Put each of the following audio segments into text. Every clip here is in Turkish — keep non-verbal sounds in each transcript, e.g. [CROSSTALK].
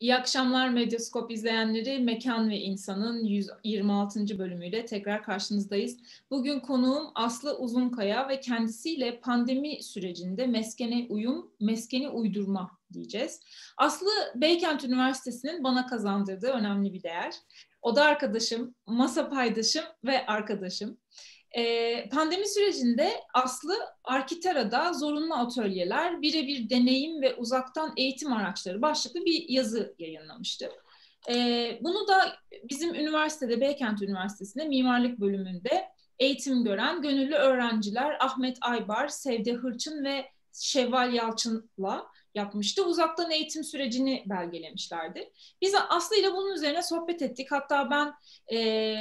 İyi akşamlar Medyaskop izleyenleri. Mekan ve İnsan'ın 126. bölümüyle tekrar karşınızdayız. Bugün konuğum Aslı Uzunkaya ve kendisiyle pandemi sürecinde meskene uyum, meskeni uydurma diyeceğiz. Aslı Beykent Üniversitesi'nin bana kazandırdığı önemli bir değer. O da arkadaşım, masa paydaşım ve arkadaşım. E, pandemi sürecinde Aslı Arkitera'da zorunlu atölyeler, birebir deneyim ve uzaktan eğitim araçları başlıklı bir yazı yayınlamıştı. E, bunu da bizim üniversitede, Beykent Üniversitesi'nde mimarlık bölümünde eğitim gören gönüllü öğrenciler Ahmet Aybar, Sevde Hırçın ve Şevval Yalçın'la yapmıştı. Uzaktan eğitim sürecini belgelemişlerdi. Biz Aslı ile bunun üzerine sohbet ettik. Hatta ben e,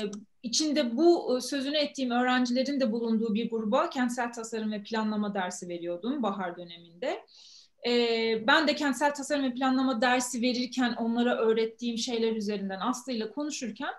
içinde bu sözünü ettiğim öğrencilerin de bulunduğu bir gruba kentsel tasarım ve planlama dersi veriyordum bahar döneminde. E, ben de kentsel tasarım ve planlama dersi verirken onlara öğrettiğim şeyler üzerinden Aslı ile konuşurken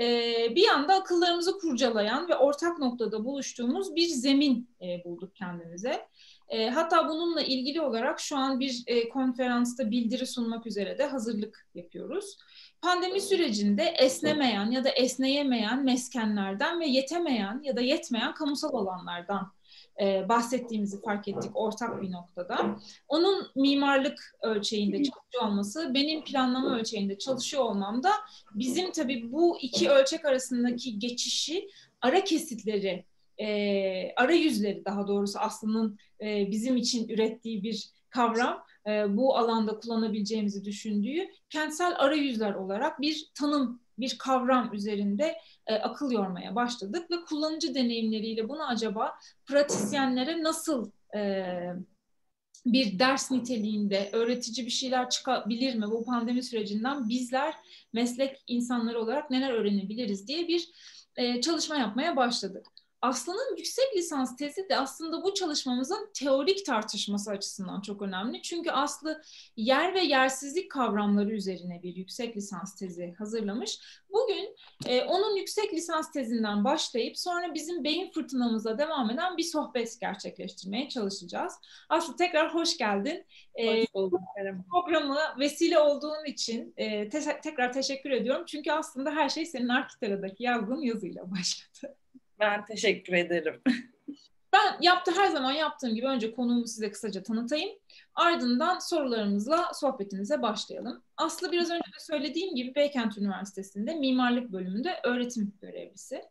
e, bir anda akıllarımızı kurcalayan ve ortak noktada buluştuğumuz bir zemin e, bulduk kendimize. E, hatta bununla ilgili olarak şu an bir e, konferansta bildiri sunmak üzere de hazırlık yapıyoruz. Pandemi sürecinde esnemeyen ya da esneyemeyen meskenlerden ve yetemeyen ya da yetmeyen kamusal alanlardan e, bahsettiğimizi fark ettik ortak bir noktada. Onun mimarlık ölçeğinde çalışıyor olması, benim planlama ölçeğinde çalışıyor olmam da bizim tabii bu iki ölçek arasındaki geçişi ara kesitleri e, arayüzleri daha doğrusu Aslı'nın e, bizim için ürettiği bir kavram e, bu alanda kullanabileceğimizi düşündüğü kentsel arayüzler olarak bir tanım, bir kavram üzerinde e, akıl yormaya başladık ve kullanıcı deneyimleriyle bunu acaba pratisyenlere nasıl e, bir ders niteliğinde öğretici bir şeyler çıkabilir mi? Bu pandemi sürecinden bizler meslek insanları olarak neler öğrenebiliriz diye bir e, çalışma yapmaya başladık. Aslı'nın yüksek lisans tezi de aslında bu çalışmamızın teorik tartışması açısından çok önemli. Çünkü Aslı yer ve yersizlik kavramları üzerine bir yüksek lisans tezi hazırlamış. Bugün e, onun yüksek lisans tezinden başlayıp sonra bizim beyin fırtınamıza devam eden bir sohbet gerçekleştirmeye çalışacağız. Aslı tekrar hoş geldin. E, hoş bulduk. Programı vesile olduğun için e, te- tekrar teşekkür ediyorum. Çünkü aslında her şey senin Arkitera'daki yazdığın yazıyla başladı. Ben teşekkür ederim. [LAUGHS] Ben yaptı her zaman yaptığım gibi önce konuğumu size kısaca tanıtayım. Ardından sorularımızla sohbetimize başlayalım. Aslı biraz önce de söylediğim gibi Beykent Üniversitesi'nde mimarlık bölümünde öğretim görevlisi.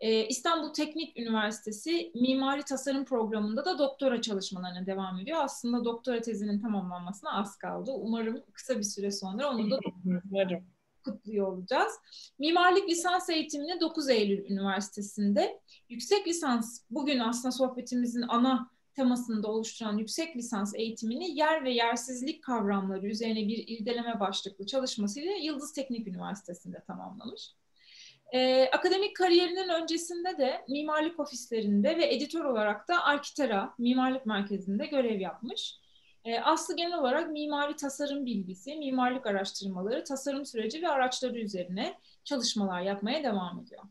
Ee, İstanbul Teknik Üniversitesi Mimari Tasarım Programı'nda da doktora çalışmalarına devam ediyor. Aslında doktora tezinin tamamlanmasına az kaldı. Umarım kısa bir süre sonra onu da Umarım kutluyor olacağız. Mimarlık lisans eğitimini 9 Eylül Üniversitesi'nde, yüksek lisans bugün aslında sohbetimizin ana temasında oluşturan yüksek lisans eğitimini yer ve yersizlik kavramları üzerine bir irdeleme başlıklı çalışmasıyla Yıldız Teknik Üniversitesi'nde tamamlamış. Ee, akademik kariyerinin öncesinde de mimarlık ofislerinde ve editör olarak da Arkitera Mimarlık Merkezi'nde görev yapmış. E, Aslı genel olarak mimari tasarım bilgisi, mimarlık araştırmaları, tasarım süreci ve araçları üzerine çalışmalar yapmaya devam ediyor.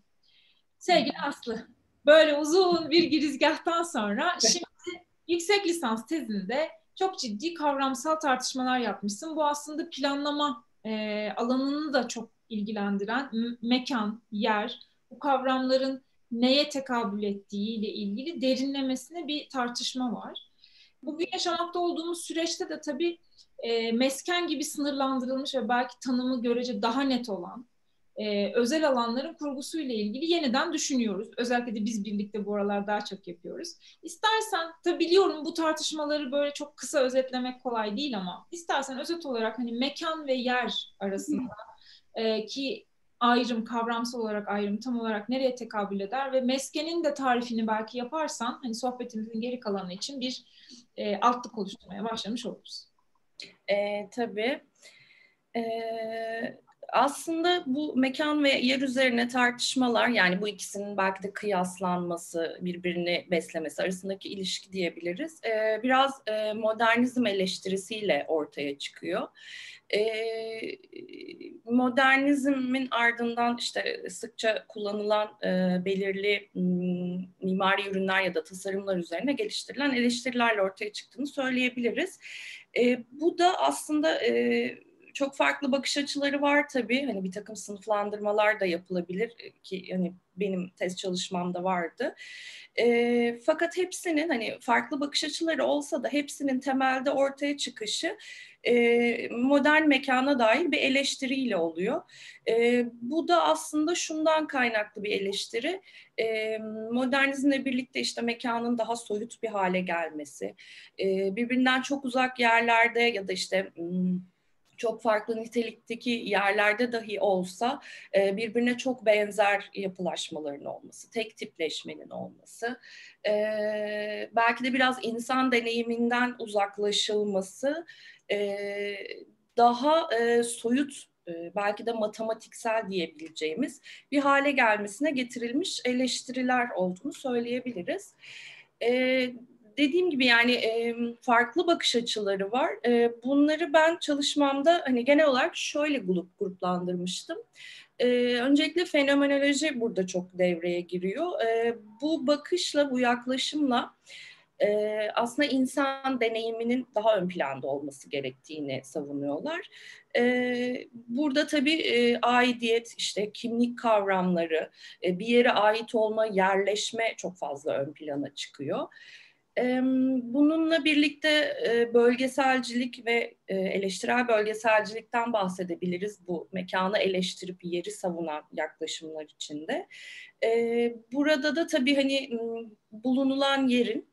Sevgili Aslı, böyle uzun bir girizgahtan sonra şimdi yüksek lisans tezinde çok ciddi kavramsal tartışmalar yapmışsın. Bu aslında planlama e, alanını da çok ilgilendiren mekan, yer, bu kavramların neye tekabül ettiği ile ilgili derinlemesine bir tartışma var bugün yaşamakta olduğumuz süreçte de tabii e, mesken gibi sınırlandırılmış ve belki tanımı görece daha net olan e, özel alanların kurgusuyla ilgili yeniden düşünüyoruz. Özellikle de biz birlikte bu aralar daha çok yapıyoruz. İstersen, tabii biliyorum bu tartışmaları böyle çok kısa özetlemek kolay değil ama istersen özet olarak hani mekan ve yer arasında e, ki ayrım, kavramsal olarak ayrım tam olarak nereye tekabül eder ve meskenin de tarifini belki yaparsan hani sohbetimizin geri kalanı için bir e, altlık oluşturmaya başlamış oluruz. E, tabii. E, aslında bu mekan ve yer üzerine tartışmalar yani bu ikisinin belki de kıyaslanması, birbirini beslemesi arasındaki ilişki diyebiliriz. E, biraz e, modernizm eleştirisiyle ortaya çıkıyor. E, modernizmin ardından işte sıkça kullanılan e, belirli m, mimari ürünler ya da tasarımlar üzerine geliştirilen eleştirilerle ortaya çıktığını söyleyebiliriz. E, bu da aslında e, çok farklı bakış açıları var tabii. Hani bir takım sınıflandırmalar da yapılabilir ki hani benim test çalışmamda vardı. E, fakat hepsinin hani farklı bakış açıları olsa da hepsinin temelde ortaya çıkışı e, modern mekana dair bir eleştiriyle oluyor. E, bu da aslında şundan kaynaklı bir eleştiri. E, modernizmle birlikte işte mekanın daha soyut bir hale gelmesi, e, birbirinden çok uzak yerlerde ya da işte çok farklı nitelikteki yerlerde dahi olsa e, birbirine çok benzer yapılaşmaların olması, tek tipleşmenin olması, e, belki de biraz insan deneyiminden uzaklaşılması e, daha soyut belki de matematiksel diyebileceğimiz bir hale gelmesine getirilmiş eleştiriler olduğunu söyleyebiliriz dediğim gibi yani e, farklı bakış açıları var. E, bunları ben çalışmamda hani genel olarak şöyle grup gruplandırmıştım. E, öncelikle fenomenoloji burada çok devreye giriyor. E, bu bakışla, bu yaklaşımla e, aslında insan deneyiminin daha ön planda olması gerektiğini savunuyorlar. E, burada tabii e, aidiyet, işte kimlik kavramları, e, bir yere ait olma, yerleşme çok fazla ön plana çıkıyor. Bununla birlikte bölgeselcilik ve eleştirel bölgeselcilikten bahsedebiliriz bu mekanı eleştirip yeri savunan yaklaşımlar içinde. Burada da tabii hani bulunulan yerin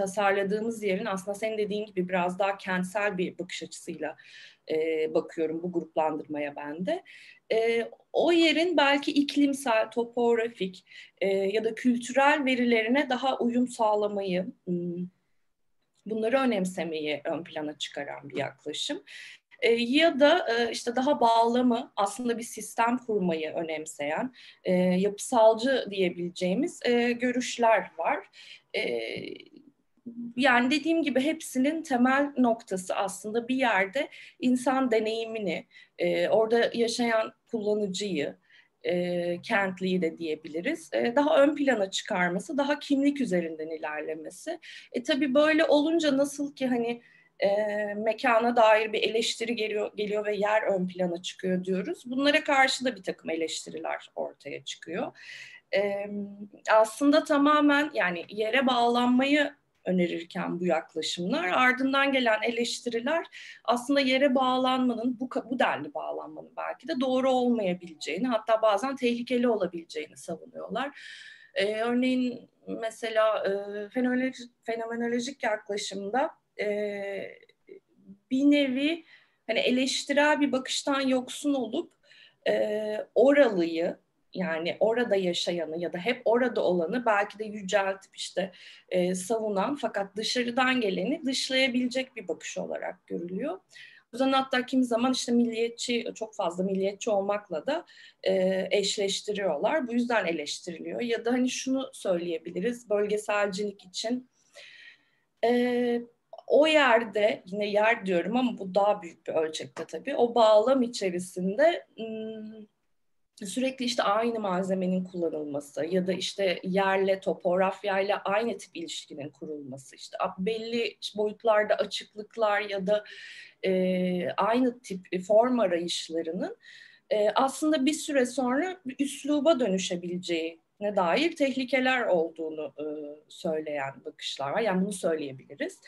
tasarladığımız yerin aslında senin dediğin gibi biraz daha kentsel bir bakış açısıyla e, bakıyorum bu gruplandırmaya ben de. E, o yerin belki iklimsel, topografik e, ya da kültürel verilerine daha uyum sağlamayı, hmm, bunları önemsemeyi ön plana çıkaran bir yaklaşım. E, ya da e, işte daha bağlamı aslında bir sistem kurmayı önemseyen e, yapısalcı diyebileceğimiz görüşler var. Yani dediğim gibi hepsinin temel noktası aslında bir yerde insan deneyimini, e, orada yaşayan kullanıcıyı, e, kentliyi de diyebiliriz. E, daha ön plana çıkarması, daha kimlik üzerinden ilerlemesi. E tabii böyle olunca nasıl ki hani e, mekana dair bir eleştiri geliyor, geliyor ve yer ön plana çıkıyor diyoruz. Bunlara karşı da bir takım eleştiriler ortaya çıkıyor. E, aslında tamamen yani yere bağlanmayı önerirken bu yaklaşımlar. Ardından gelen eleştiriler aslında yere bağlanmanın, bu, bu denli bağlanmanın belki de doğru olmayabileceğini, hatta bazen tehlikeli olabileceğini savunuyorlar. Ee, örneğin mesela e, fenomenolojik, fenomenolojik yaklaşımda e, bir nevi hani eleştirel bir bakıştan yoksun olup e, oralıyı yani orada yaşayanı ya da hep orada olanı belki de yüceltip işte e, savunan fakat dışarıdan geleni dışlayabilecek bir bakış olarak görülüyor. O yüzden hatta kimi zaman işte milliyetçi, çok fazla milliyetçi olmakla da e, eşleştiriyorlar. Bu yüzden eleştiriliyor. Ya da hani şunu söyleyebiliriz, bölgeselcilik için e, o yerde, yine yer diyorum ama bu daha büyük bir ölçekte tabii, o bağlam içerisinde... Hmm, sürekli işte aynı malzemenin kullanılması ya da işte yerle, topografyayla aynı tip ilişkinin kurulması, işte belli boyutlarda açıklıklar ya da e, aynı tip form arayışlarının e, aslında bir süre sonra üsluba dönüşebileceği ne dair tehlikeler olduğunu e, söyleyen bakışlar var. Yani bunu söyleyebiliriz.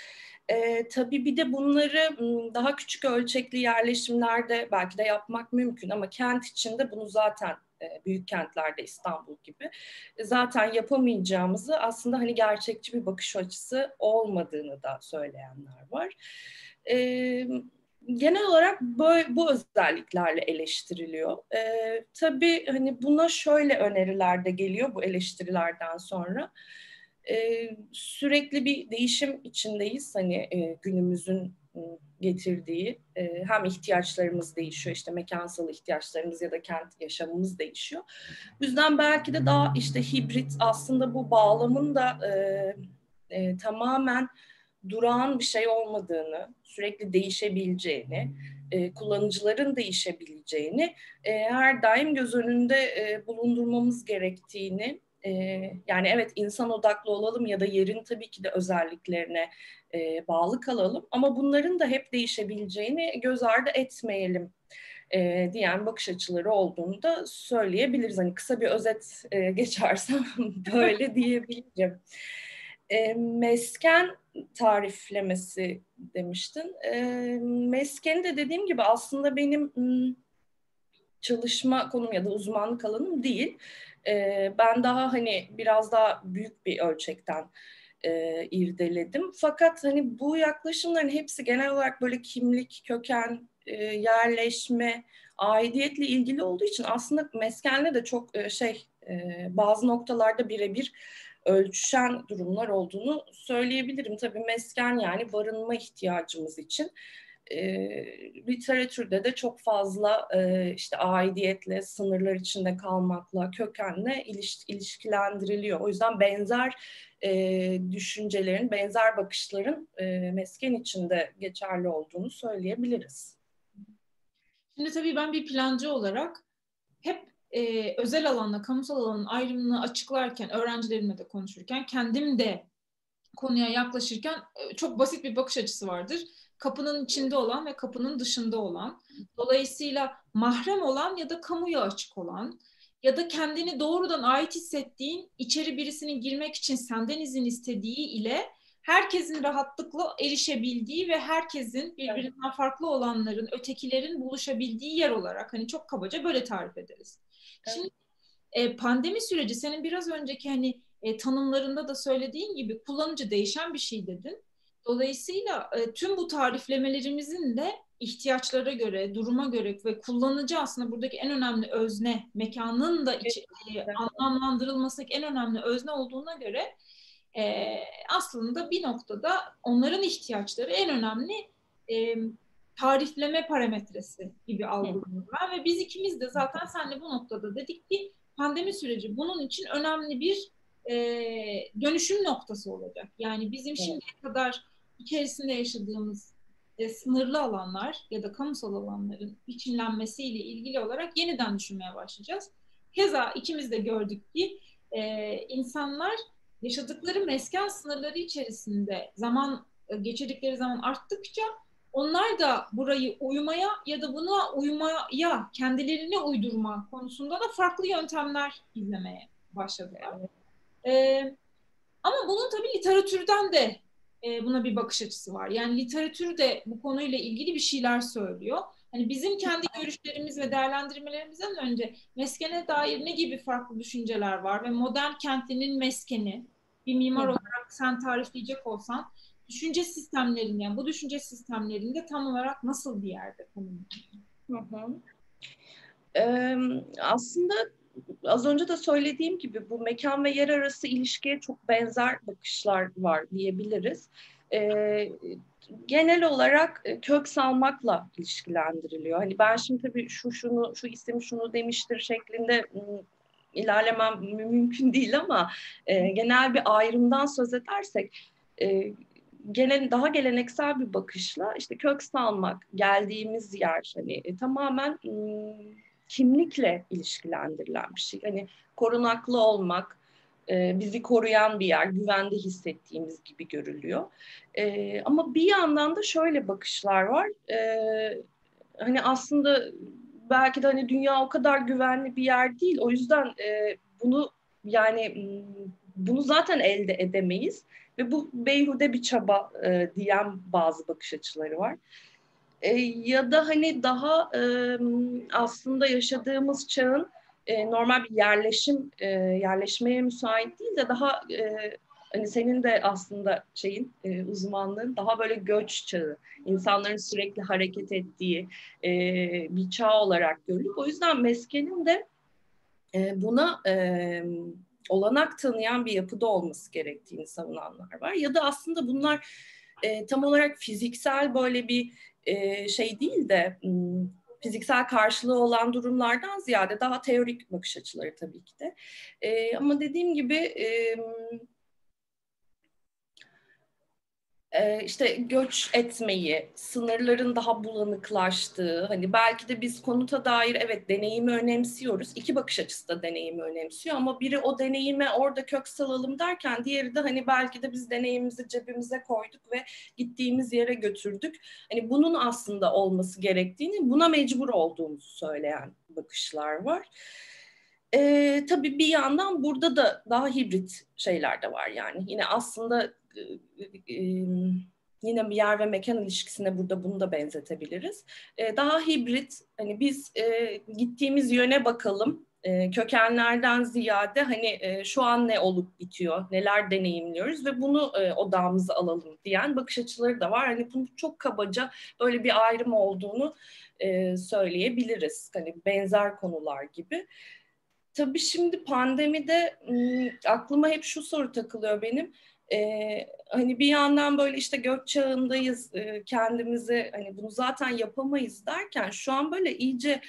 E, tabii bir de bunları daha küçük ölçekli yerleşimlerde belki de yapmak mümkün ama kent içinde bunu zaten büyük kentlerde İstanbul gibi zaten yapamayacağımızı aslında hani gerçekçi bir bakış açısı olmadığını da söyleyenler var. E, genel olarak böyle, bu özelliklerle eleştiriliyor. E, tabii hani buna şöyle öneriler de geliyor bu eleştirilerden sonra e, sürekli bir değişim içindeyiz. Hani e, günümüzün getirdiği e, hem ihtiyaçlarımız değişiyor işte mekansal ihtiyaçlarımız ya da kent yaşamımız değişiyor. Bu yüzden belki de daha işte hibrit aslında bu bağlamın da e, e, tamamen durağan bir şey olmadığını, sürekli değişebileceğini, e, kullanıcıların değişebileceğini e, her daim göz önünde e, bulundurmamız gerektiğini e, yani evet insan odaklı olalım ya da yerin tabii ki de özelliklerine e, bağlı kalalım ama bunların da hep değişebileceğini göz ardı etmeyelim e, diyen bakış açıları olduğunu da söyleyebiliriz. Hani kısa bir özet e, [LAUGHS] geçersem böyle [LAUGHS] diyebilirim. E, mesken tariflemesi demiştin. E, meskeni de dediğim gibi aslında benim çalışma konum ya da uzmanlık alanım değil. E, ben daha hani biraz daha büyük bir ölçekten e, irdeledim. Fakat hani bu yaklaşımların hepsi genel olarak böyle kimlik, köken, e, yerleşme, aidiyetle ilgili olduğu için aslında meskenle de çok e, şey e, bazı noktalarda birebir ölçüşen durumlar olduğunu söyleyebilirim. Tabii mesken yani barınma ihtiyacımız için e, literatürde de çok fazla e, işte aidiyetle, sınırlar içinde kalmakla, kökenle iliş, ilişkilendiriliyor. O yüzden benzer e, düşüncelerin, benzer bakışların e, mesken içinde geçerli olduğunu söyleyebiliriz. Şimdi tabii ben bir plancı olarak hep e, özel alanla kamusal alanın ayrımını açıklarken, öğrencilerimle de konuşurken, kendim de konuya yaklaşırken çok basit bir bakış açısı vardır. Kapının içinde olan ve kapının dışında olan. Dolayısıyla mahrem olan ya da kamuya açık olan ya da kendini doğrudan ait hissettiğin, içeri birisinin girmek için senden izin istediği ile herkesin rahatlıkla erişebildiği ve herkesin birbirinden farklı olanların, ötekilerin buluşabildiği yer olarak hani çok kabaca böyle tarif ederiz. Evet. Şimdi e, pandemi süreci senin biraz önceki hani e, tanımlarında da söylediğin gibi kullanıcı değişen bir şey dedin. Dolayısıyla e, tüm bu tariflemelerimizin de ihtiyaçlara göre, duruma göre ve kullanıcı aslında buradaki en önemli özne, mekanın da iç, e, anlamlandırılması en önemli özne olduğuna göre e, aslında bir noktada onların ihtiyaçları en önemli e, tarifleme parametresi gibi algılıyorum ben ve biz ikimiz de zaten senle bu noktada dedik ki pandemi süreci bunun için önemli bir e, dönüşüm noktası olacak. Yani bizim şimdiye kadar içerisinde yaşadığımız e, sınırlı alanlar ya da kamusal alanların biçimlenmesiyle ilgili olarak yeniden düşünmeye başlayacağız. Keza ikimiz de gördük ki e, insanlar yaşadıkları mesken sınırları içerisinde zaman e, geçirdikleri zaman arttıkça onlar da burayı uymaya ya da buna uymaya kendilerini uydurma konusunda da farklı yöntemler izlemeye başladılar. Ee, ama bunun tabii literatürden de e, buna bir bakış açısı var. Yani literatür de bu konuyla ilgili bir şeyler söylüyor. Hani bizim kendi görüşlerimiz ve değerlendirmelerimizden önce meskene dair ne gibi farklı düşünceler var ve modern kentlinin meskeni bir mimar olarak sen tarifleyecek olsan düşünce sistemlerinde yani bu düşünce sistemlerinde tam olarak nasıl bir yerde konumlanıyor? Ee, aslında az önce de söylediğim gibi bu mekan ve yer arası ilişkiye çok benzer bakışlar var diyebiliriz. Ee, genel olarak kök salmakla ilişkilendiriliyor. Hani ben şimdi tabii şu şunu şu isim şunu demiştir şeklinde ilerlemem mümkün değil ama e, genel bir ayrımdan söz edersek e, gelen daha geleneksel bir bakışla işte kök salmak, geldiğimiz yer hani e, tamamen e, kimlikle ilişkilendirilen bir şey. Hani korunaklı olmak, e, bizi koruyan bir yer, güvende hissettiğimiz gibi görülüyor. E, ama bir yandan da şöyle bakışlar var. E, hani aslında belki de hani dünya o kadar güvenli bir yer değil. O yüzden e, bunu yani bunu zaten elde edemeyiz ve bu beyhude bir çaba e, diyen bazı bakış açıları var. E, ya da hani daha e, aslında yaşadığımız çağın e, normal bir yerleşim e, yerleşmeye müsait değil de daha e, hani senin de aslında şeyin e, uzmanlığın daha böyle göç çağı, insanların sürekli hareket ettiği e, bir çağ olarak görülüp o yüzden meskenin de e, buna e, olanak tanıyan bir yapıda olması gerektiğini savunanlar var. Ya da aslında bunlar e, tam olarak fiziksel böyle bir e, şey değil de fiziksel karşılığı olan durumlardan ziyade daha teorik bakış açıları tabii ki de. E, ama dediğim gibi e, e, işte göç etmeyi, sınırların daha bulanıklaştığı, hani belki de biz konuta dair evet deneyimi önemsiyoruz. İki bakış açısı da deneyimi önemsiyor ama biri o deneyime orada kök salalım derken diğeri de hani belki de biz deneyimimizi cebimize koyduk ve gittiğimiz yere götürdük. Hani bunun aslında olması gerektiğini, buna mecbur olduğumuzu söyleyen bakışlar var. Ee, tabii bir yandan burada da daha hibrit şeyler de var yani. Yine aslında yine bir yer ve mekan ilişkisine burada bunu da benzetebiliriz. Daha hibrit, hani biz gittiğimiz yöne bakalım, kökenlerden ziyade hani şu an ne olup bitiyor, neler deneyimliyoruz ve bunu odağımıza alalım diyen bakış açıları da var. Hani bunu çok kabaca böyle bir ayrım olduğunu söyleyebiliriz. Hani benzer konular gibi. Tabii şimdi pandemide aklıma hep şu soru takılıyor benim ee, hani bir yandan böyle işte gök çağındayız e, kendimizi hani bunu zaten yapamayız derken şu an böyle iyice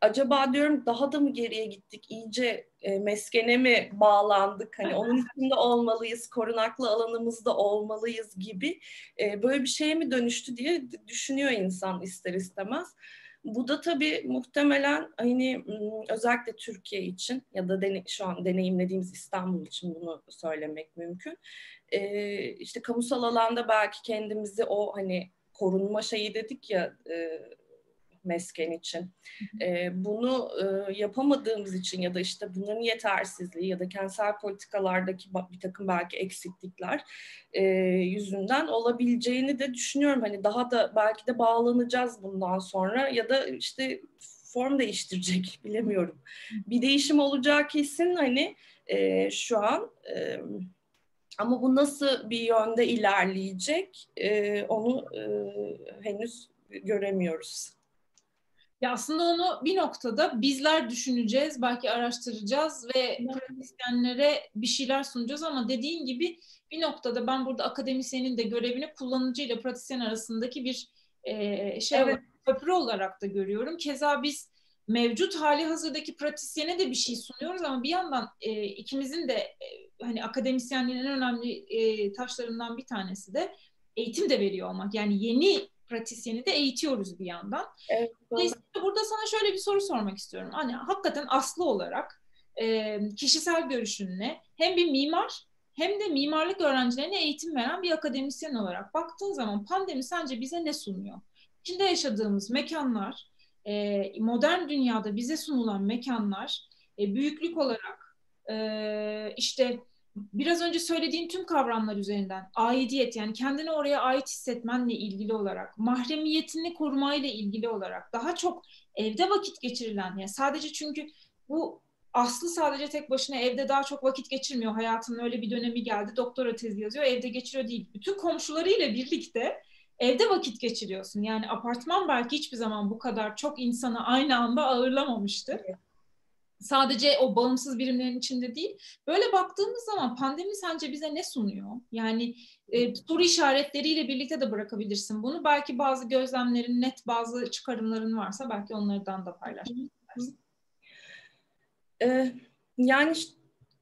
acaba diyorum daha da mı geriye gittik iyice e, meskene mi bağlandık hani onun içinde olmalıyız korunaklı alanımızda olmalıyız gibi e, böyle bir şeye mi dönüştü diye düşünüyor insan ister istemez. Bu da tabii muhtemelen hani özellikle Türkiye için ya da dene, şu an deneyimlediğimiz İstanbul için bunu söylemek mümkün. Ee, işte kamusal alanda belki kendimizi o hani korunma şeyi dedik ya e, mesken için. E, bunu e, yapamadığımız için ya da işte bunların yetersizliği ya da kentsel politikalardaki bir takım belki eksiklikler e, yüzünden olabileceğini de düşünüyorum. Hani daha da belki de bağlanacağız bundan sonra ya da işte form değiştirecek [LAUGHS] bilemiyorum. Bir değişim olacağı kesin hani e, şu an e, ama bu nasıl bir yönde ilerleyecek e, onu e, henüz göremiyoruz. Ya aslında onu bir noktada bizler düşüneceğiz, belki araştıracağız ve pratisyenlere bir şeyler sunacağız ama dediğin gibi bir noktada ben burada akademisyenin de görevini kullanıcı ile pratisyen arasındaki bir e, şey evet. köprü olarak da görüyorum. Keza biz mevcut hali hazırdaki pratisyene de bir şey sunuyoruz ama bir yandan e, ikimizin de e, hani akademisyenliğin en önemli e, taşlarından bir tanesi de eğitim de veriyor olmak. Yani yeni pratisyeni de eğitiyoruz bir yandan. Evet, burada sana şöyle bir soru sormak istiyorum. Hani hakikaten aslı olarak e, kişisel görüşünle hem bir mimar hem de mimarlık öğrencilerine eğitim veren bir akademisyen olarak baktığın zaman pandemi sence bize ne sunuyor? İçinde yaşadığımız mekanlar, e, modern dünyada bize sunulan mekanlar e, büyüklük olarak e, işte biraz önce söylediğin tüm kavramlar üzerinden aidiyet yani kendini oraya ait hissetmenle ilgili olarak mahremiyetini korumayla ilgili olarak daha çok evde vakit geçirilen yani sadece çünkü bu Aslı sadece tek başına evde daha çok vakit geçirmiyor. Hayatının öyle bir dönemi geldi. Doktora tezi yazıyor. Evde geçiriyor değil. Bütün komşularıyla birlikte evde vakit geçiriyorsun. Yani apartman belki hiçbir zaman bu kadar çok insanı aynı anda ağırlamamıştır. Evet sadece o bağımsız birimlerin içinde değil. Böyle baktığımız zaman pandemi sence bize ne sunuyor? Yani e, soru işaretleriyle birlikte de bırakabilirsin bunu. Belki bazı gözlemlerin, net bazı çıkarımların varsa belki onlardan da paylaşmak Ee, yani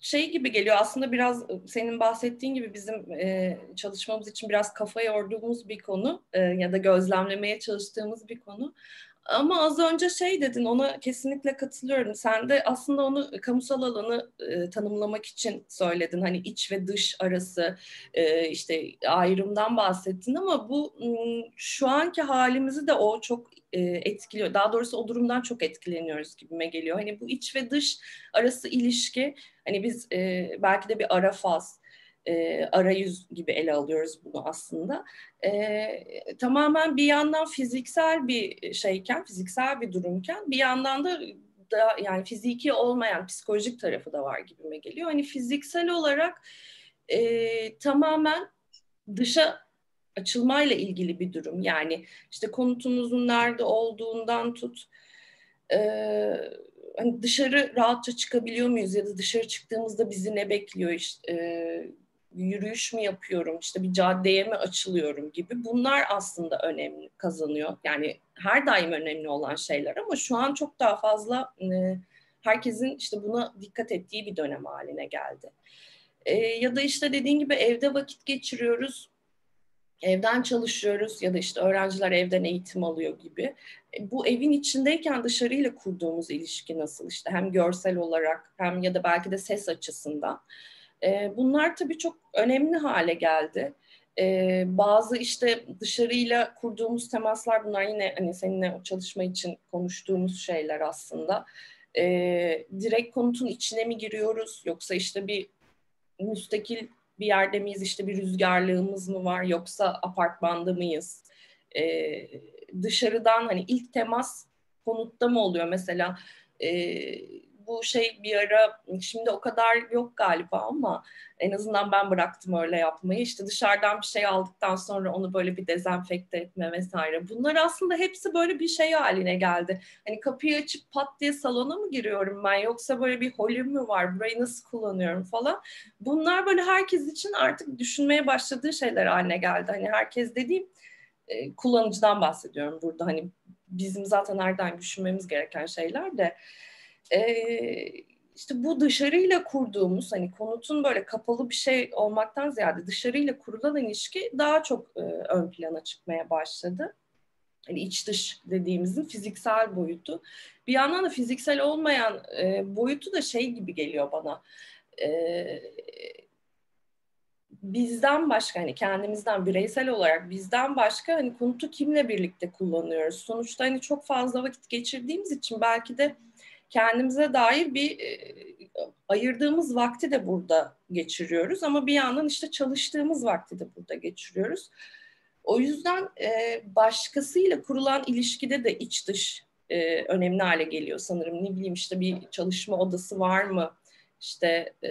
şey gibi geliyor aslında biraz senin bahsettiğin gibi bizim e, çalışmamız için biraz kafa yorduğumuz bir konu e, ya da gözlemlemeye çalıştığımız bir konu. Ama az önce şey dedin ona kesinlikle katılıyorum. Sen de aslında onu kamusal alanı e, tanımlamak için söyledin. Hani iç ve dış arası e, işte ayrımdan bahsettin ama bu şu anki halimizi de o çok e, etkiliyor. Daha doğrusu o durumdan çok etkileniyoruz gibime geliyor. Hani bu iç ve dış arası ilişki hani biz e, belki de bir ara faz e, arayüz gibi ele alıyoruz bunu aslında. E, tamamen bir yandan fiziksel bir şeyken, fiziksel bir durumken bir yandan da da yani fiziki olmayan psikolojik tarafı da var gibime geliyor. Hani fiziksel olarak e, tamamen dışa açılmayla ilgili bir durum. Yani işte konutumuzun nerede olduğundan tut e, hani dışarı rahatça çıkabiliyor muyuz ya da dışarı çıktığımızda bizi ne bekliyor işte e, yürüyüş mü yapıyorum, işte bir caddeye mi açılıyorum gibi bunlar aslında önemli kazanıyor. Yani her daim önemli olan şeyler ama şu an çok daha fazla e, herkesin işte buna dikkat ettiği bir dönem haline geldi. E, ya da işte dediğin gibi evde vakit geçiriyoruz. evden çalışıyoruz ya da işte öğrenciler evden eğitim alıyor gibi. E, bu evin içindeyken dışarıyla kurduğumuz ilişki nasıl işte hem görsel olarak hem ya da belki de ses açısından. E, bunlar tabii çok önemli hale geldi. E, bazı işte dışarıyla kurduğumuz temaslar bunlar yine hani seninle çalışma için konuştuğumuz şeyler aslında. Direkt konutun içine mi giriyoruz yoksa işte bir müstakil bir yerde miyiz işte bir rüzgarlığımız mı var yoksa apartmanda mıyız? Ee, dışarıdan hani ilk temas konutta mı oluyor mesela? E, bu şey bir ara şimdi o kadar yok galiba ama en azından ben bıraktım öyle yapmayı. İşte dışarıdan bir şey aldıktan sonra onu böyle bir dezenfekte etme vesaire. Bunlar aslında hepsi böyle bir şey haline geldi. Hani kapıyı açıp pat diye salona mı giriyorum ben yoksa böyle bir holüm mü var burayı nasıl kullanıyorum falan. Bunlar böyle herkes için artık düşünmeye başladığı şeyler haline geldi. Hani herkes dediğim e, kullanıcıdan bahsediyorum burada. Hani bizim zaten nereden düşünmemiz gereken şeyler de e, işte bu dışarıyla kurduğumuz hani konutun böyle kapalı bir şey olmaktan ziyade dışarıyla kurulan ilişki daha çok e, ön plana çıkmaya başladı. Hani iç dış dediğimizin fiziksel boyutu. Bir yandan da fiziksel olmayan e, boyutu da şey gibi geliyor bana. E, bizden başka hani kendimizden bireysel olarak bizden başka hani konutu kimle birlikte kullanıyoruz? Sonuçta hani çok fazla vakit geçirdiğimiz için belki de kendimize dair bir e, ayırdığımız vakti de burada geçiriyoruz ama bir yandan işte çalıştığımız vakti de burada geçiriyoruz. O yüzden e, başkasıyla kurulan ilişkide de iç dış e, önemli hale geliyor sanırım. Ne bileyim işte bir çalışma odası var mı? İşte e,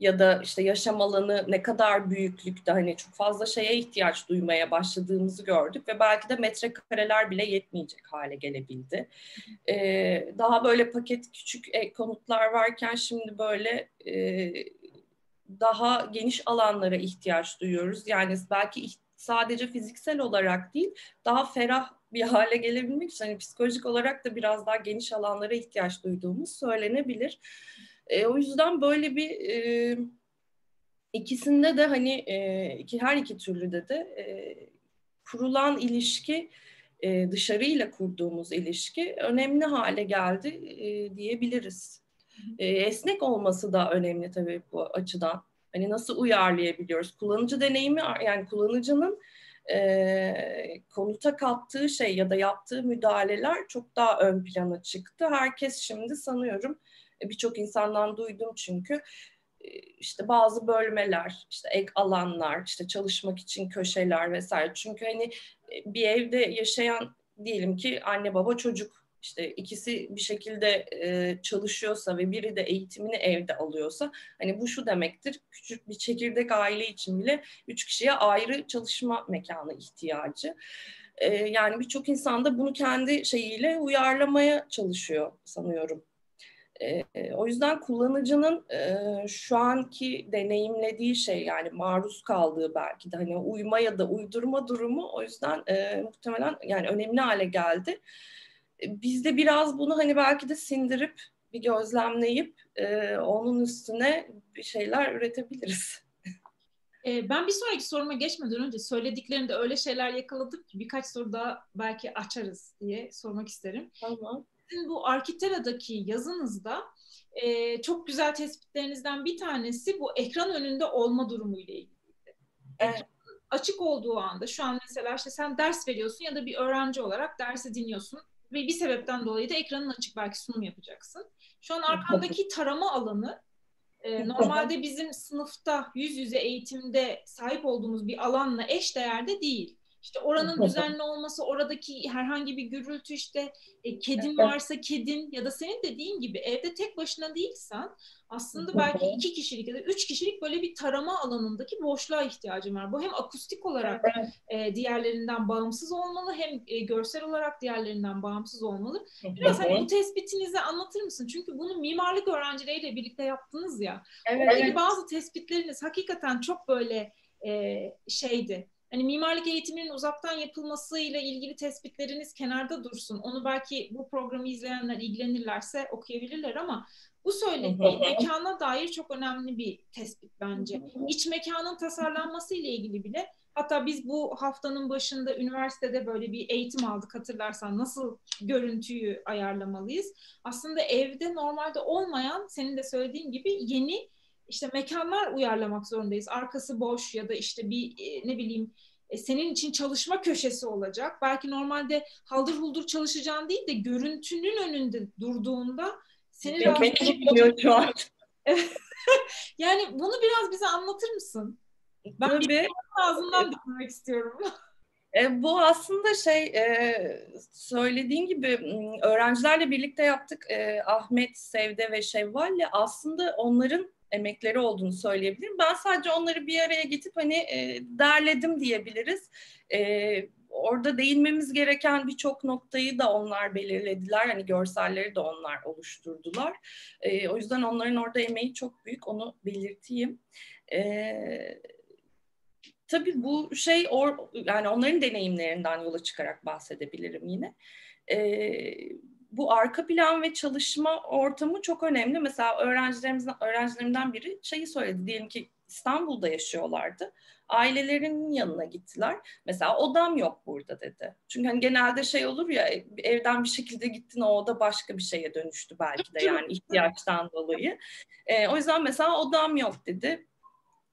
ya da işte yaşam alanı ne kadar büyüklükte hani çok fazla şeye ihtiyaç duymaya başladığımızı gördük ve belki de metrekareler bile yetmeyecek hale gelebildi. Ee, daha böyle paket küçük konutlar varken şimdi böyle e, daha geniş alanlara ihtiyaç duyuyoruz. Yani belki sadece fiziksel olarak değil daha ferah bir hale gelebilmek için hani psikolojik olarak da biraz daha geniş alanlara ihtiyaç duyduğumuz söylenebilir. E, o yüzden böyle bir e, ikisinde de hani e, iki her iki türlüde de e, kurulan ilişki e, dışarıyla kurduğumuz ilişki önemli hale geldi e, diyebiliriz. E, esnek olması da önemli tabii bu açıdan. Hani nasıl uyarlayabiliyoruz? Kullanıcı deneyimi yani kullanıcının e, konuta kattığı şey ya da yaptığı müdahaleler çok daha ön plana çıktı. Herkes şimdi sanıyorum birçok insandan duydum çünkü işte bazı bölmeler, işte ek alanlar, işte çalışmak için köşeler vesaire. Çünkü hani bir evde yaşayan diyelim ki anne baba çocuk işte ikisi bir şekilde e, çalışıyorsa ve biri de eğitimini evde alıyorsa hani bu şu demektir küçük bir çekirdek aile için bile üç kişiye ayrı çalışma mekanı ihtiyacı. E, yani birçok insan da bunu kendi şeyiyle uyarlamaya çalışıyor sanıyorum. E, o yüzden kullanıcının e, şu anki deneyimlediği şey yani maruz kaldığı belki de hani uyma ya da uydurma durumu o yüzden e, muhtemelen yani önemli hale geldi. E, biz de biraz bunu hani belki de sindirip bir gözlemleyip e, onun üstüne bir şeyler üretebiliriz. [LAUGHS] E, ben bir sonraki soruma geçmeden önce söylediklerinde öyle şeyler yakaladım ki birkaç soru daha belki açarız diye sormak isterim. Tamam sizin bu Arkitera'daki yazınızda e, çok güzel tespitlerinizden bir tanesi bu ekran önünde olma durumu ile ilgili. Evet. Açık olduğu anda şu an mesela işte sen ders veriyorsun ya da bir öğrenci olarak dersi dinliyorsun ve bir sebepten dolayı da ekranın açık belki sunum yapacaksın. Şu an arkandaki tarama alanı e, normalde bizim sınıfta yüz yüze eğitimde sahip olduğumuz bir alanla eş değerde değil. İşte oranın düzenli olması, oradaki herhangi bir gürültü işte e, kedin varsa kedin ya da senin dediğin gibi evde tek başına değilsen aslında belki iki kişilik ya da üç kişilik böyle bir tarama alanındaki boşluğa ihtiyacım var. Bu hem akustik olarak e, diğerlerinden bağımsız olmalı hem e, görsel olarak diğerlerinden bağımsız olmalı. Biraz hani bu tespitinizi anlatır mısın? Çünkü bunu mimarlık öğrencileriyle birlikte yaptınız ya. Evet. Oradaki bazı tespitleriniz hakikaten çok böyle e, şeydi hani mimarlık eğitiminin uzaktan yapılmasıyla ilgili tespitleriniz kenarda dursun. Onu belki bu programı izleyenler ilgilenirlerse okuyabilirler ama bu söylediği mekana dair çok önemli bir tespit bence. İç mekanın tasarlanması ile ilgili bile hatta biz bu haftanın başında üniversitede böyle bir eğitim aldık hatırlarsan nasıl görüntüyü ayarlamalıyız. Aslında evde normalde olmayan senin de söylediğin gibi yeni işte mekanlar uyarlamak zorundayız. Arkası boş ya da işte bir e, ne bileyim e, senin için çalışma köşesi olacak. Belki normalde haldır huldur çalışacağın değil de görüntünün önünde durduğunda seni rahatsız şu an. [LAUGHS] yani bunu biraz bize anlatır mısın? Ben Tabii. bir ağzından dinlemek istiyorum. [LAUGHS] E, bu aslında şey e, söylediğin gibi öğrencilerle birlikte yaptık. E, Ahmet, Sevde ve Şevval'le aslında onların emekleri olduğunu söyleyebilirim. Ben sadece onları bir araya getirip hani e, derledim diyebiliriz. E, orada değinmemiz gereken birçok noktayı da onlar belirlediler. Hani görselleri de onlar oluşturdular. E, o yüzden onların orada emeği çok büyük. Onu belirteyim. E, tabii bu şey or, yani onların deneyimlerinden yola çıkarak bahsedebilirim yine. E, bu arka plan ve çalışma ortamı çok önemli. Mesela öğrencilerimizden öğrencilerimden biri şeyi söyledi. Diyelim ki İstanbul'da yaşıyorlardı. Ailelerinin yanına gittiler. Mesela odam yok burada dedi. Çünkü hani genelde şey olur ya evden bir şekilde gittin o oda başka bir şeye dönüştü belki de yani [LAUGHS] ihtiyaçtan dolayı. E, o yüzden mesela odam yok dedi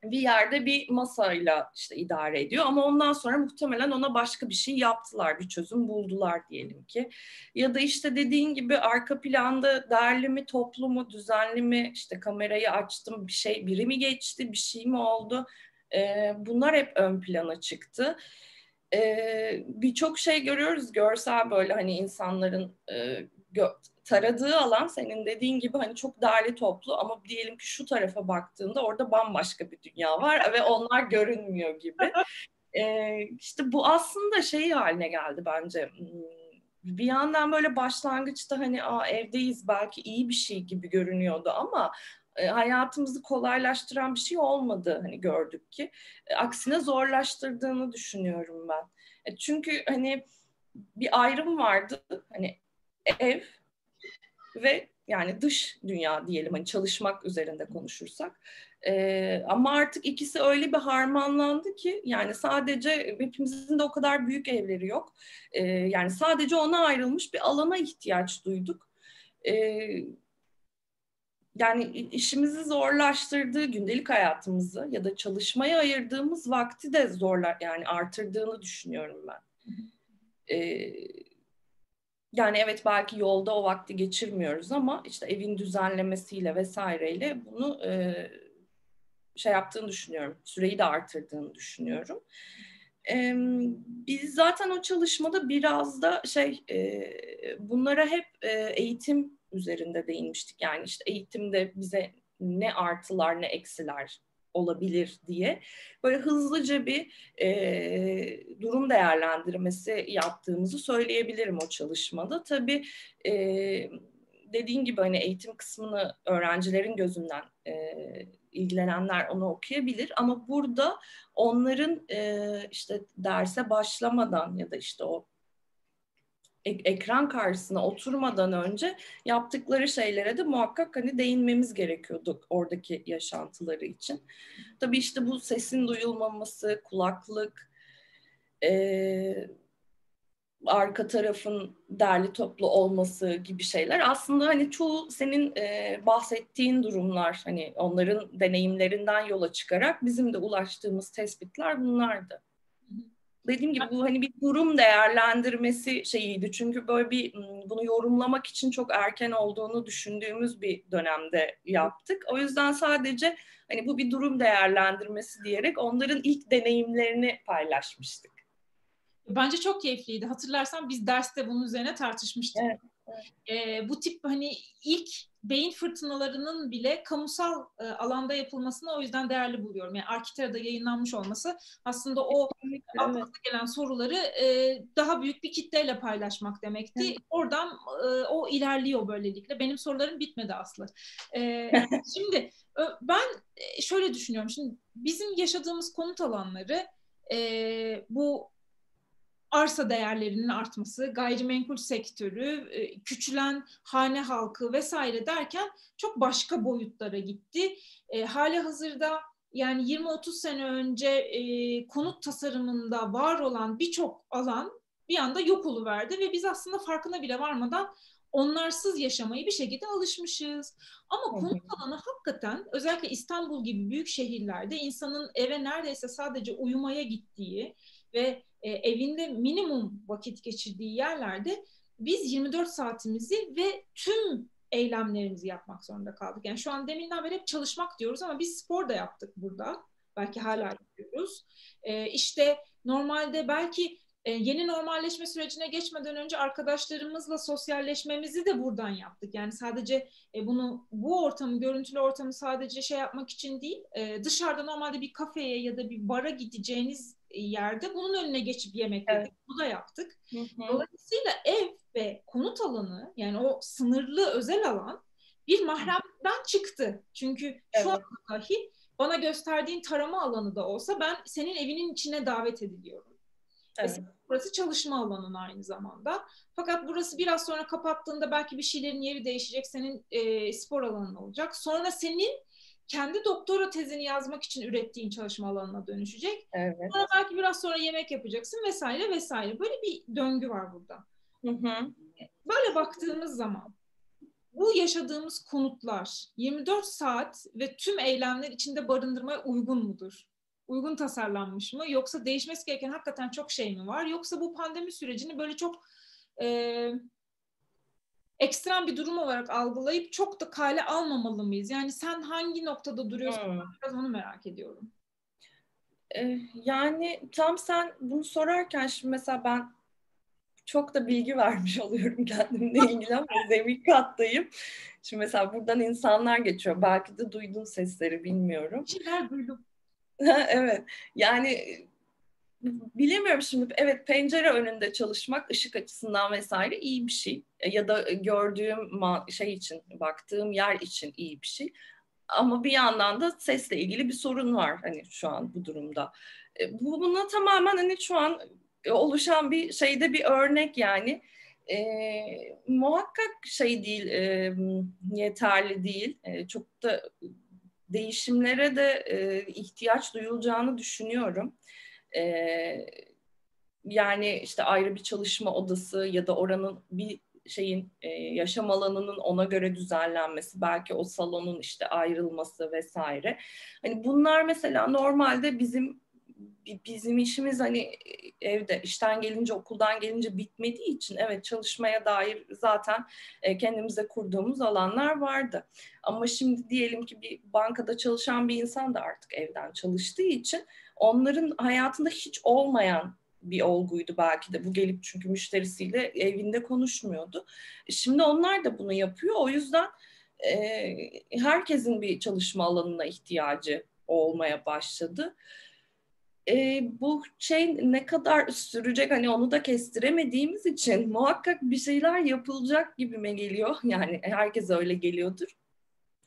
bir yerde bir masayla işte idare ediyor ama ondan sonra muhtemelen ona başka bir şey yaptılar, bir çözüm buldular diyelim ki. Ya da işte dediğin gibi arka planda derli mi, toplu mu, düzenli mi, işte kamerayı açtım, bir şey, biri mi geçti, bir şey mi oldu? Ee, bunlar hep ön plana çıktı. Ee, Birçok şey görüyoruz görsel böyle hani insanların e, taradığı alan senin dediğin gibi hani çok derli toplu ama diyelim ki şu tarafa baktığında orada bambaşka bir dünya var ve onlar görünmüyor gibi. [LAUGHS] ee, işte bu aslında şey haline geldi bence. Hmm, bir yandan böyle başlangıçta hani Aa, evdeyiz belki iyi bir şey gibi görünüyordu ama e, hayatımızı kolaylaştıran bir şey olmadı hani gördük ki. E, aksine zorlaştırdığını düşünüyorum ben. E, çünkü hani bir ayrım vardı. Hani ev ve yani dış dünya diyelim hani çalışmak üzerinde konuşursak. Ee, ama artık ikisi öyle bir harmanlandı ki yani sadece hepimizin de o kadar büyük evleri yok. Ee, yani sadece ona ayrılmış bir alana ihtiyaç duyduk. Ee, yani işimizi zorlaştırdığı gündelik hayatımızı ya da çalışmaya ayırdığımız vakti de zorlar yani artırdığını düşünüyorum ben. Ee, yani evet belki yolda o vakti geçirmiyoruz ama işte evin düzenlemesiyle vesaireyle bunu e, şey yaptığını düşünüyorum. Süreyi de artırdığını düşünüyorum. E, biz zaten o çalışmada biraz da şey e, bunlara hep e, eğitim üzerinde değinmiştik. Yani işte eğitimde bize ne artılar ne eksiler olabilir diye böyle hızlıca bir e, durum değerlendirmesi yaptığımızı söyleyebilirim o çalışmada. Tabii e, dediğin gibi hani eğitim kısmını öğrencilerin gözünden e, ilgilenenler onu okuyabilir ama burada onların e, işte derse başlamadan ya da işte o ekran karşısına oturmadan önce yaptıkları şeylere de muhakkak hani değinmemiz gerekiyordu oradaki yaşantıları için. Tabii işte bu sesin duyulmaması, kulaklık, e, arka tarafın derli toplu olması gibi şeyler aslında hani çoğu senin e, bahsettiğin durumlar hani onların deneyimlerinden yola çıkarak bizim de ulaştığımız tespitler bunlardı dediğim gibi bu hani bir durum değerlendirmesi şeyiydi. Çünkü böyle bir bunu yorumlamak için çok erken olduğunu düşündüğümüz bir dönemde yaptık. O yüzden sadece hani bu bir durum değerlendirmesi diyerek onların ilk deneyimlerini paylaşmıştık. Bence çok keyifliydi. Hatırlarsan biz derste bunun üzerine tartışmıştık. Evet. E, bu tip hani ilk beyin fırtınalarının bile kamusal e, alanda yapılmasını o yüzden değerli buluyorum. Yani Arkitera'da yayınlanmış olması aslında o evet. gelen soruları e, daha büyük bir kitleyle paylaşmak demekti. Evet. Oradan e, o ilerliyor böylelikle. Benim sorularım bitmedi Aslı. E, [LAUGHS] şimdi ben şöyle düşünüyorum. Şimdi bizim yaşadığımız konut alanları e, bu arsa değerlerinin artması, gayrimenkul sektörü, e, küçülen hane halkı vesaire derken çok başka boyutlara gitti. E, hali hazırda yani 20-30 sene önce e, konut tasarımında var olan birçok alan bir anda yok oluverdi ve biz aslında farkına bile varmadan onlarsız yaşamayı bir şekilde alışmışız. Ama konut alanı hakikaten özellikle İstanbul gibi büyük şehirlerde insanın eve neredeyse sadece uyumaya gittiği ve e, evinde minimum vakit geçirdiği yerlerde biz 24 saatimizi ve tüm eylemlerimizi yapmak zorunda kaldık. Yani şu an deminden beri hep çalışmak diyoruz ama biz spor da yaptık burada. Belki hala yapıyoruz. E, işte normalde belki e, yeni normalleşme sürecine geçmeden önce arkadaşlarımızla sosyalleşmemizi de buradan yaptık. Yani sadece e, bunu bu ortamı, görüntülü ortamı sadece şey yapmak için değil, e, dışarıda normalde bir kafeye ya da bir bara gideceğiniz yerde bunun önüne geçip yemek evet. yedik. Bu da yaptık. Hı hı. Dolayısıyla ev ve konut alanı yani o sınırlı özel alan bir mahremden çıktı. Çünkü evet. şu an dahi bana gösterdiğin tarama alanı da olsa ben senin evinin içine davet ediliyorum. Evet. Burası çalışma alanın aynı zamanda. Fakat burası biraz sonra kapattığında belki bir şeylerin yeri değişecek. Senin e, spor alanın olacak. Sonra senin kendi doktora tezini yazmak için ürettiğin çalışma alanına dönüşecek. Evet. Sonra belki biraz sonra yemek yapacaksın vesaire vesaire. Böyle bir döngü var burada. Hı hı. Böyle baktığımız zaman bu yaşadığımız konutlar 24 saat ve tüm eylemler içinde barındırmaya uygun mudur? Uygun tasarlanmış mı? Yoksa değişmesi gereken hakikaten çok şey mi var? Yoksa bu pandemi sürecini böyle çok e, ekstrem bir durum olarak algılayıp çok da kale almamalı mıyız? Yani sen hangi noktada duruyorsun? Hmm. Biraz onu merak ediyorum. Ee, yani tam sen bunu sorarken şimdi mesela ben çok da bilgi [LAUGHS] vermiş oluyorum kendimle ilgili ama [LAUGHS] zemin kattayım. Şimdi mesela buradan insanlar geçiyor. Belki de duydun sesleri bilmiyorum. Şeyler duydum. [LAUGHS] evet. Yani bilemiyorum şimdi evet pencere önünde çalışmak ışık açısından vesaire iyi bir şey e, ya da gördüğüm şey için baktığım yer için iyi bir şey ama bir yandan da sesle ilgili bir sorun var hani şu an bu durumda. E, bu buna tamamen hani şu an oluşan bir şeyde bir örnek yani. E, muhakkak şey değil, e, yeterli değil. E, çok da değişimlere de e, ihtiyaç duyulacağını düşünüyorum. E, yani işte ayrı bir çalışma odası ya da oranın bir şeyin e, yaşam alanının ona göre düzenlenmesi, belki o salonun işte ayrılması vesaire. Hani bunlar mesela normalde bizim bizim işimiz hani evde işten gelince okuldan gelince bitmediği için evet çalışmaya dair zaten e, kendimize kurduğumuz alanlar vardı. Ama şimdi diyelim ki bir bankada çalışan bir insan da artık evden çalıştığı için onların hayatında hiç olmayan bir olguydu belki de bu gelip çünkü müşterisiyle evinde konuşmuyordu. Şimdi onlar da bunu yapıyor. O yüzden e, herkesin bir çalışma alanına ihtiyacı olmaya başladı. E, bu şey ne kadar sürecek hani onu da kestiremediğimiz için muhakkak bir şeyler yapılacak gibime geliyor. [LAUGHS] Yani herkes öyle geliyordur.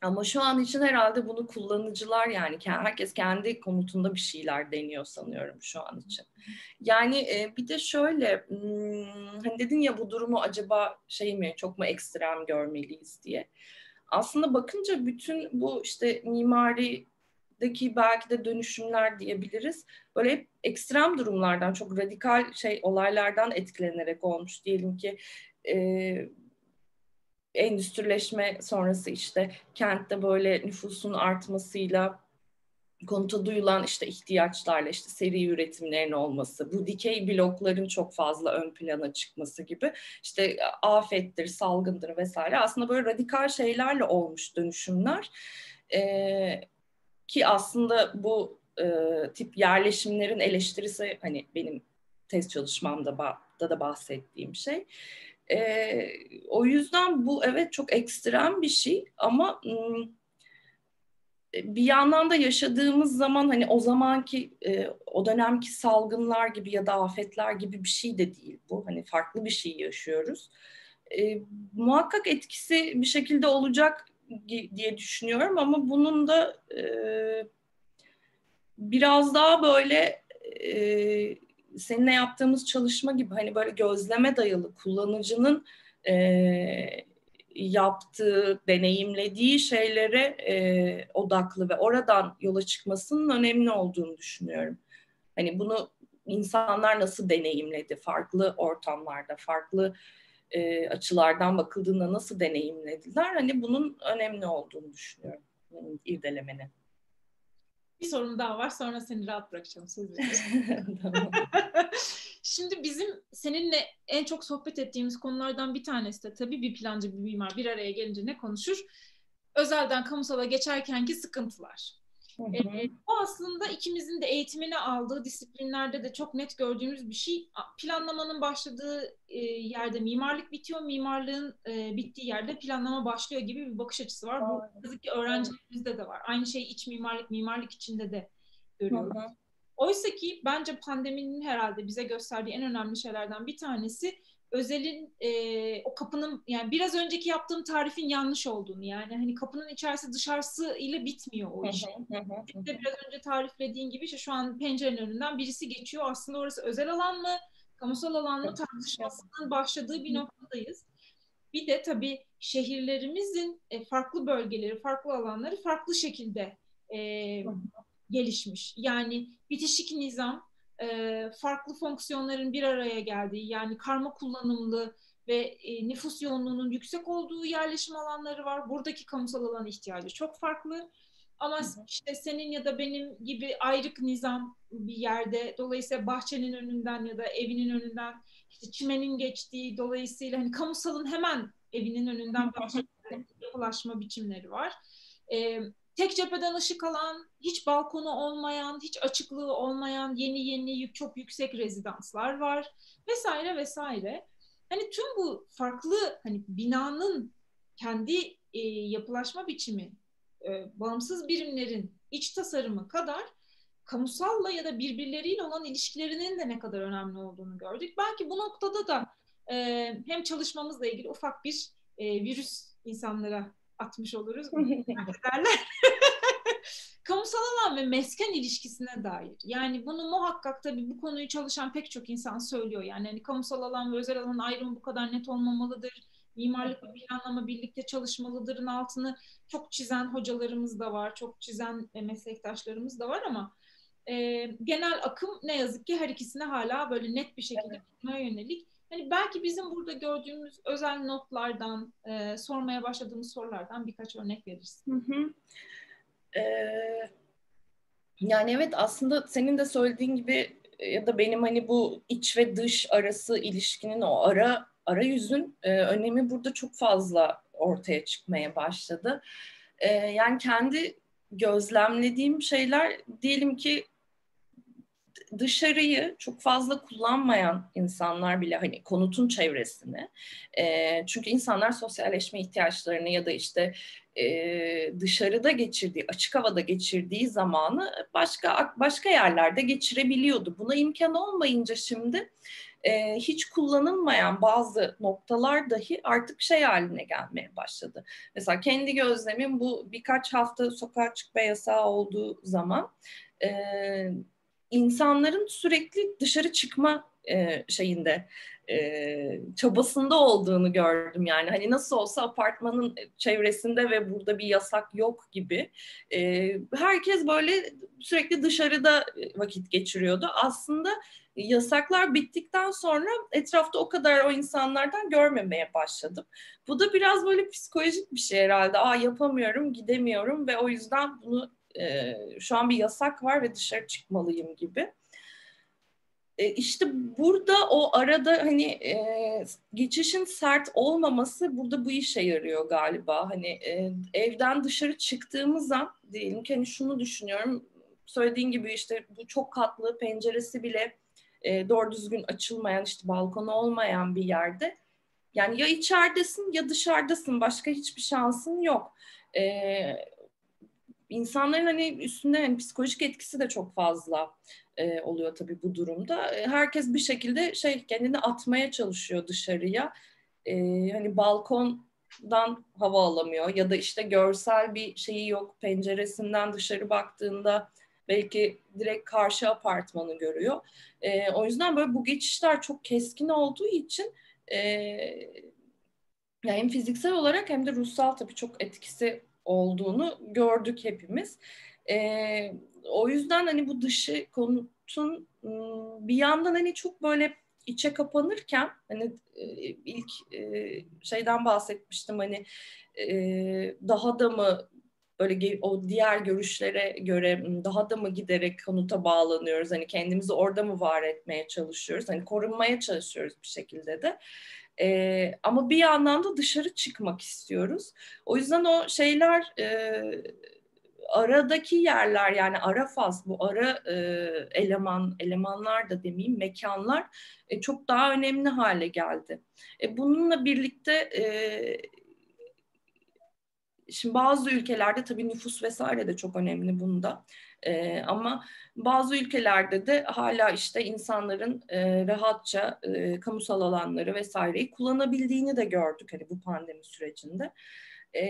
Ama şu an için herhalde bunu kullanıcılar yani herkes kendi konutunda bir şeyler deniyor sanıyorum şu an için. Yani bir de şöyle hmm, hani dedin ya bu durumu acaba şey mi çok mu ekstrem görmeliyiz diye. Aslında bakınca bütün bu işte mimarideki belki de dönüşümler diyebiliriz. Böyle hep ekstrem durumlardan çok radikal şey olaylardan etkilenerek olmuş. Diyelim ki e, endüstrileşme sonrası işte kentte böyle nüfusun artmasıyla konuta duyulan işte ihtiyaçlarla işte seri üretimlerin olması, bu dikey blokların çok fazla ön plana çıkması gibi işte afettir, salgındır vesaire aslında böyle radikal şeylerle olmuş dönüşümler ee, ki aslında bu e, tip yerleşimlerin eleştirisi hani benim tez çalışmamda da, da bahsettiğim şey. E, o yüzden bu evet çok ekstrem bir şey ama bir yandan da yaşadığımız zaman hani o zamanki e, o dönemki salgınlar gibi ya da afetler gibi bir şey de değil bu. Hani farklı bir şey yaşıyoruz. E, muhakkak etkisi bir şekilde olacak diye düşünüyorum ama bunun da e, biraz daha böyle e, seninle yaptığımız çalışma gibi hani böyle gözleme dayalı kullanıcının e, yaptığı, deneyimlediği şeylere e, odaklı ve oradan yola çıkmasının önemli olduğunu düşünüyorum. Hani bunu insanlar nasıl deneyimledi, farklı ortamlarda, farklı e, açılardan bakıldığında nasıl deneyimlediler? Hani bunun önemli olduğunu düşünüyorum, irdelemenin. Bir sorun daha var sonra seni rahat bırakacağım söz [LAUGHS] [LAUGHS] Şimdi bizim seninle en çok sohbet ettiğimiz konulardan bir tanesi de tabii bir plancı bir mimar bir araya gelince ne konuşur? Özelden kamusala geçerkenki sıkıntılar. E, bu aslında ikimizin de eğitimini aldığı disiplinlerde de çok net gördüğümüz bir şey. Planlamanın başladığı e, yerde mimarlık bitiyor, mimarlığın e, bittiği yerde planlama başlıyor gibi bir bakış açısı var. Bu yazık ki öğrencilerimizde de var. Aynı şey iç mimarlık, mimarlık içinde de görüyoruz. Oysa ki bence pandeminin herhalde bize gösterdiği en önemli şeylerden bir tanesi Özel'in e, o kapının yani biraz önceki yaptığım tarifin yanlış olduğunu yani hani kapının içerisi dışarısı ile bitmiyor o iş. İşte biraz önce tariflediğin gibi işte şu an pencerenin önünden birisi geçiyor. Aslında orası özel alan mı, kamusal alan mı tartışmasının başladığı bir noktadayız. Bir de tabii şehirlerimizin e, farklı bölgeleri, farklı alanları farklı şekilde e, gelişmiş. Yani bitişik nizam e, farklı fonksiyonların bir araya geldiği yani karma kullanımlı ve e, nüfus yoğunluğunun yüksek olduğu yerleşim alanları var. Buradaki kamusal alan ihtiyacı çok farklı. Ama işte senin ya da benim gibi ayrık nizam bir yerde dolayısıyla bahçenin önünden ya da evinin önünden işte çimenin geçtiği dolayısıyla hani kamusalın hemen evinin önünden ulaşma biçimleri var. Ee, tek cepheden ışık alan, hiç balkonu olmayan, hiç açıklığı olmayan yeni yeni çok yüksek rezidanslar var vesaire vesaire. Hani tüm bu farklı hani binanın kendi e, yapılaşma biçimi, e, bağımsız birimlerin iç tasarımı kadar kamusalla ya da birbirleriyle olan ilişkilerinin de ne kadar önemli olduğunu gördük. Belki bu noktada da e, hem çalışmamızla ilgili ufak bir e, virüs insanlara atmış oluruz. [LAUGHS] derler. [LAUGHS] Kamusal alan ve mesken ilişkisine dair. Yani bunu muhakkak tabii bu konuyu çalışan pek çok insan söylüyor. Yani hani kamusal alan ve özel alan ayrımı bu kadar net olmamalıdır. Mimarlık ve planlama birlikte çalışmalıdırın altını çok çizen hocalarımız da var. Çok çizen meslektaşlarımız da var ama e, genel akım ne yazık ki her ikisine hala böyle net bir şekilde evet. yönelik. Hani belki bizim burada gördüğümüz özel notlardan, e, sormaya başladığımız sorulardan birkaç örnek verirsin. Hı hı. Ee, yani evet aslında senin de söylediğin gibi ya da benim hani bu iç ve dış arası ilişkinin o ara arayüzün e, önemi burada çok fazla ortaya çıkmaya başladı. E, yani kendi gözlemlediğim şeyler diyelim ki dışarıyı çok fazla kullanmayan insanlar bile hani konutun çevresini e, çünkü insanlar sosyalleşme ihtiyaçlarını ya da işte e, dışarıda geçirdiği açık havada geçirdiği zamanı başka başka yerlerde geçirebiliyordu. Buna imkan olmayınca şimdi e, hiç kullanılmayan bazı noktalar dahi artık şey haline gelmeye başladı. Mesela kendi gözlemim bu birkaç hafta sokağa çıkma yasağı olduğu zaman e, insanların sürekli dışarı çıkma e, şeyinde e, çabasında olduğunu gördüm yani hani nasıl olsa apartmanın çevresinde ve burada bir yasak yok gibi e, herkes böyle sürekli dışarıda vakit geçiriyordu aslında yasaklar bittikten sonra etrafta o kadar o insanlardan görmemeye başladım. Bu da biraz böyle psikolojik bir şey herhalde. Aa yapamıyorum, gidemiyorum ve o yüzden bunu e, şu an bir yasak var ve dışarı çıkmalıyım gibi. E, işte burada o arada hani e, geçişin sert olmaması burada bu işe yarıyor galiba. Hani e, evden dışarı çıktığımız an diyelim ki hani şunu düşünüyorum. Söylediğin gibi işte bu çok katlı penceresi bile e, doğru düzgün açılmayan işte balkonu olmayan bir yerde yani ya içeridesin ya dışarıdasın başka hiçbir şansın yok. E, insanların hani üstünde hani psikolojik etkisi de çok fazla e, oluyor tabii bu durumda. E, herkes bir şekilde şey kendini atmaya çalışıyor dışarıya. E, hani balkondan hava alamıyor ya da işte görsel bir şeyi yok penceresinden dışarı baktığında belki direkt karşı apartmanı görüyor. E, o yüzden böyle bu geçişler çok keskin olduğu için e, yani hem fiziksel olarak hem de ruhsal tabii çok etkisi olduğunu gördük hepimiz. E, o yüzden hani bu dışı konutun bir yandan hani çok böyle içe kapanırken hani ilk şeyden bahsetmiştim hani daha da mı böyle o diğer görüşlere göre daha da mı giderek konuta bağlanıyoruz? Hani kendimizi orada mı var etmeye çalışıyoruz? Hani korunmaya çalışıyoruz bir şekilde de. Ee, ama bir yandan da dışarı çıkmak istiyoruz. O yüzden o şeyler e, aradaki yerler yani ara faz bu ara e, eleman elemanlar da demeyeyim mekanlar e, çok daha önemli hale geldi. E, bununla birlikte e, Şimdi bazı ülkelerde tabii nüfus vesaire de çok önemli bunda. E, ama bazı ülkelerde de hala işte insanların e, rahatça e, kamusal alanları vesaireyi kullanabildiğini de gördük hani bu pandemi sürecinde. E,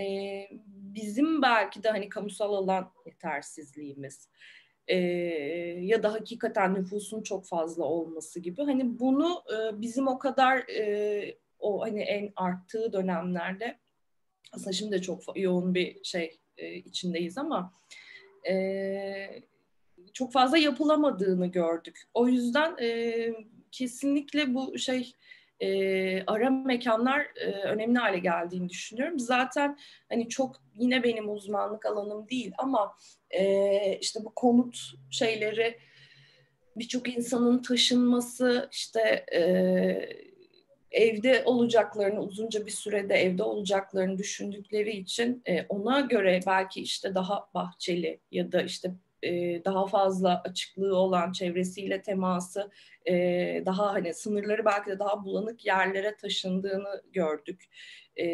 bizim belki de hani kamusal alan yetersizliğimiz e, ya da hakikaten nüfusun çok fazla olması gibi hani bunu e, bizim o kadar e, o hani en arttığı dönemlerde aslında şimdi de çok yoğun bir şey e, içindeyiz ama e, çok fazla yapılamadığını gördük. O yüzden e, kesinlikle bu şey e, ara mekanlar e, önemli hale geldiğini düşünüyorum. Zaten hani çok yine benim uzmanlık alanım değil ama e, işte bu konut şeyleri birçok insanın taşınması işte e, evde olacaklarını uzunca bir sürede evde olacaklarını düşündükleri için e, ona göre belki işte daha bahçeli ya da işte e, daha fazla açıklığı olan çevresiyle teması e, daha hani sınırları belki de daha bulanık yerlere taşındığını gördük. E,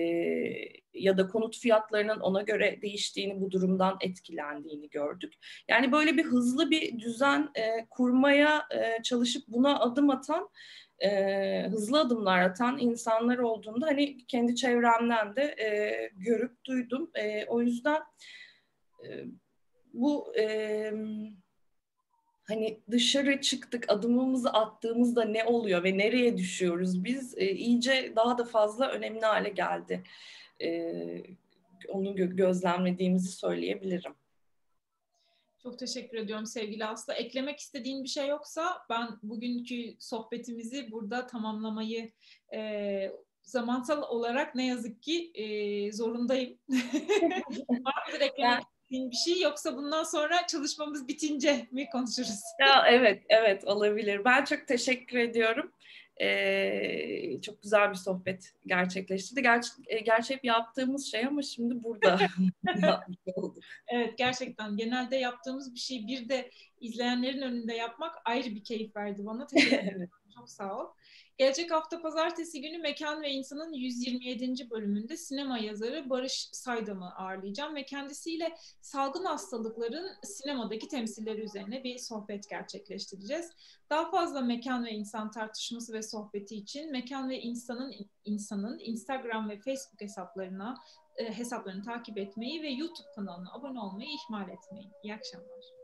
ya da konut fiyatlarının ona göre değiştiğini bu durumdan etkilendiğini gördük. Yani böyle bir hızlı bir düzen e, kurmaya e, çalışıp buna adım atan e, hızlı adımlar atan insanlar olduğunda hani kendi çevremden de e, görüp duydum. E, o yüzden e, bu e, hani dışarı çıktık adımımızı attığımızda ne oluyor ve nereye düşüyoruz biz e, iyice daha da fazla önemli hale geldi. E, onu gö- gözlemlediğimizi söyleyebilirim. Çok teşekkür ediyorum sevgili Aslı. Eklemek istediğin bir şey yoksa ben bugünkü sohbetimizi burada tamamlamayı e, zamansal olarak ne yazık ki e, zorundayım. [LAUGHS] Var mıdır eklemek istediğin bir şey yoksa bundan sonra çalışmamız bitince mi konuşuruz? Ya, evet, evet olabilir. Ben çok teşekkür ediyorum. Ee, çok güzel bir sohbet gerçekleştirdi. Gerçi, e, gerçi hep yaptığımız şey ama şimdi burada [LAUGHS] [LAUGHS] Evet gerçekten genelde yaptığımız bir şey bir de izleyenlerin önünde yapmak ayrı bir keyif verdi bana. Teşekkür [LAUGHS] ederim. Çok sağ ol. Gelecek hafta pazartesi günü Mekan ve İnsan'ın 127. bölümünde sinema yazarı Barış Saydam'ı ağırlayacağım ve kendisiyle salgın hastalıkların sinemadaki temsilleri üzerine bir sohbet gerçekleştireceğiz. Daha fazla mekan ve insan tartışması ve sohbeti için Mekan ve İnsan'ın insanın Instagram ve Facebook hesaplarına e, hesaplarını takip etmeyi ve YouTube kanalına abone olmayı ihmal etmeyin. İyi akşamlar.